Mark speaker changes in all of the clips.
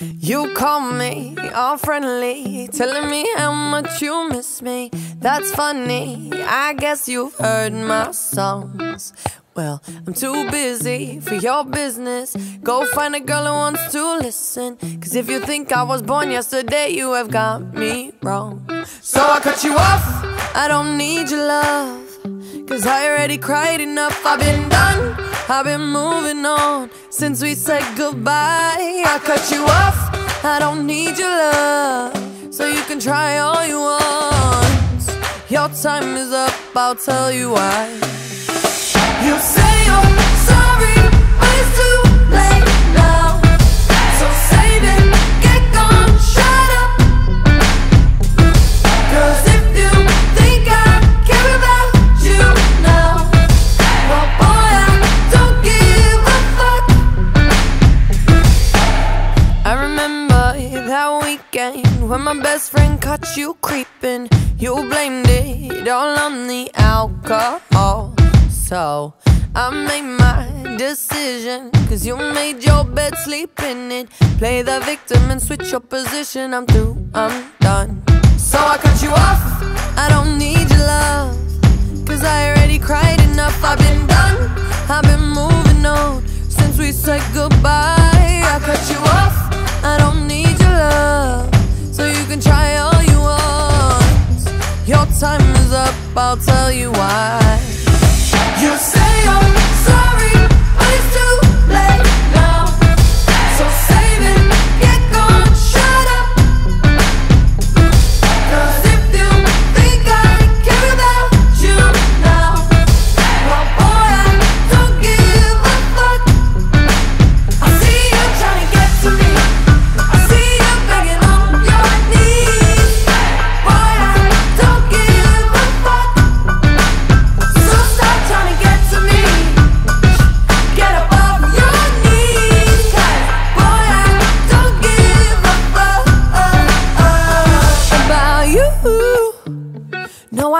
Speaker 1: You call me all friendly, telling me how much you miss me. That's funny, I guess you've heard my songs. Well, I'm too busy for your business. Go find a girl who wants to listen. Cause if you think I was born yesterday, you have got me wrong. So I cut you off, I don't need your love. Cause I already cried enough, I've been done. I've been moving on since we said goodbye. I cut you off, I don't need your love. So you can try all you want. Your time is up, I'll tell you why. You say you're when my best friend caught you creeping. You blamed it all on the alcohol. So I made my decision. Cause you made your bed, sleep in it. Play the victim and switch your position. I'm through, I'm done. So I cut you off. I don't need your love. Cause I already cried I'll tell you why. You say you're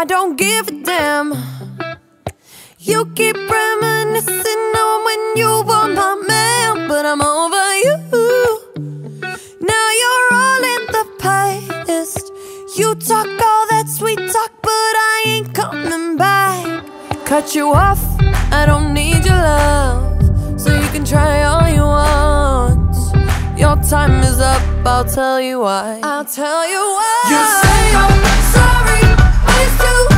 Speaker 1: I don't give a damn. You keep reminiscing on when you were my man, but I'm over you. Now you're all in the past. You talk all that sweet talk, but I ain't coming back. Cut you off, I don't need your love. So you can try all you want. Your time is up, I'll tell you why. I'll tell you why. You say you're sorry used to